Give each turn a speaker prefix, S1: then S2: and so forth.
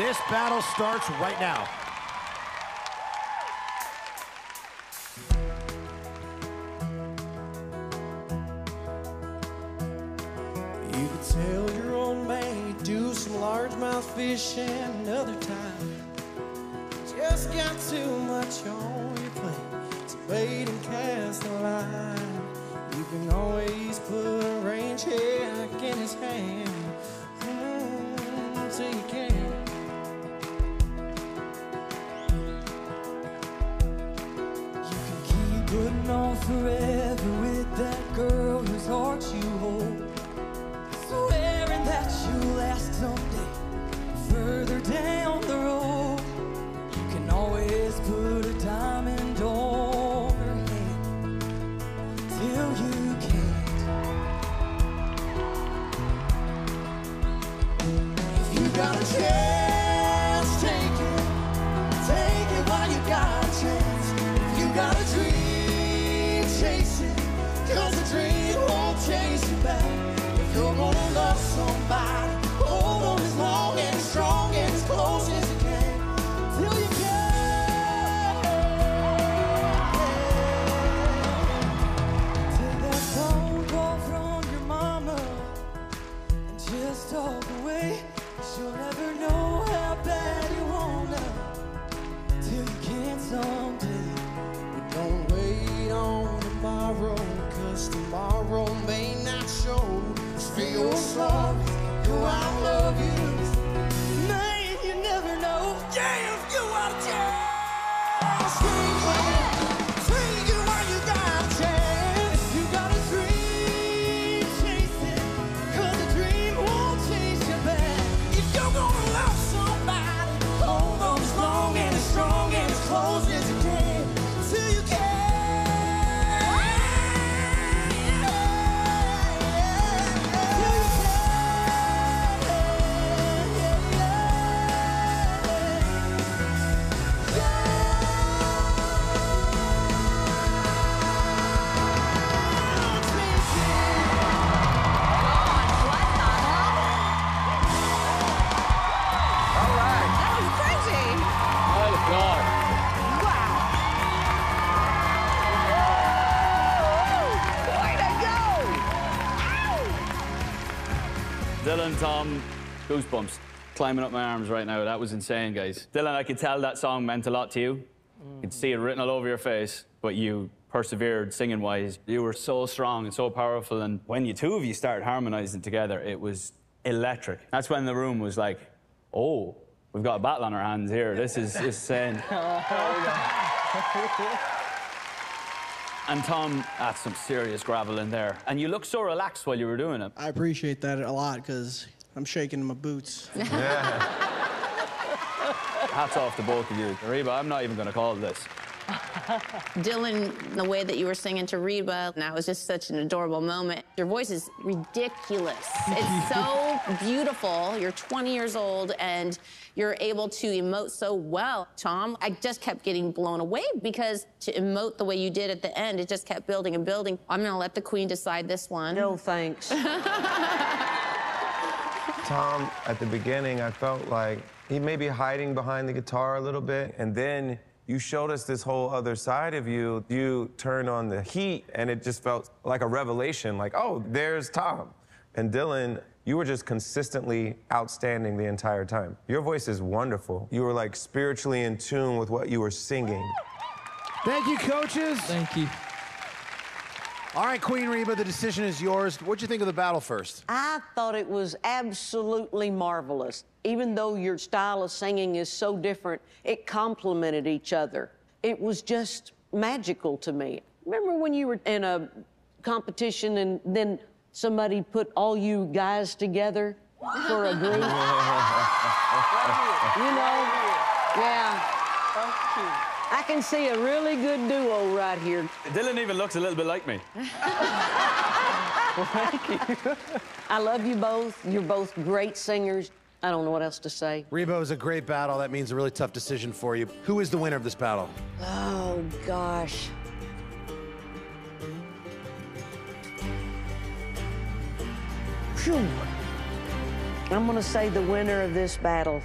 S1: This battle starts right now.
S2: You could tell your do some largemouth fishing another time. Just got too much on your plate. So bait and cast the line. You can always put a range hook in his hand. Mm, so you can. On forever talk away. Cause you'll never know how bad you wanna till you can't someday.
S3: Dylan, Tom, goosebumps. Climbing up my arms right now. That was insane, guys. Dylan, I could tell that song meant a lot to you. You could see it written all over your face, but you persevered singing wise. You were so strong and so powerful. And when you two of you started harmonizing together, it was electric. That's when the room was like, oh, we've got a battle on our hands here. This is insane. And Tom, that's some serious gravel in there. And you look so relaxed while you were doing it.
S2: I appreciate that a lot because I'm shaking my boots. Yeah.
S3: Hats off to both of you. Reba, I'm not even going to call this.
S4: Dylan, the way that you were singing to Reba, and that was just such an adorable moment. Your voice is ridiculous. It's so beautiful. You're 20 years old and you're able to emote so well. Tom, I just kept getting blown away because to emote the way you did at the end, it just kept building and building. I'm gonna let the queen decide this one.
S5: No, thanks.
S6: Tom, at the beginning, I felt like he may be hiding behind the guitar a little bit, and then you showed us this whole other side of you. You turned on the heat, and it just felt like a revelation like, oh, there's Tom. And Dylan, you were just consistently outstanding the entire time. Your voice is wonderful. You were like spiritually in tune with what you were singing.
S1: Thank you, coaches.
S2: Thank you.
S1: All right, Queen Reba, the decision is yours. What'd you think of the battle first?
S5: I thought it was absolutely marvelous. Even though your style of singing is so different, it complemented each other. It was just magical to me. Remember when you were in a competition and then somebody put all you guys together for a group? you know? Yeah. I can see a really good duo right here.
S3: Dylan even looks a little bit like me. Well, thank you.
S5: I love you both. You're both great singers. I don't know what else to say.
S1: Reba, is a great battle. That means a really tough decision for you. Who is the winner of this battle?
S5: Oh, gosh. Phew. I'm going to say the winner of this battle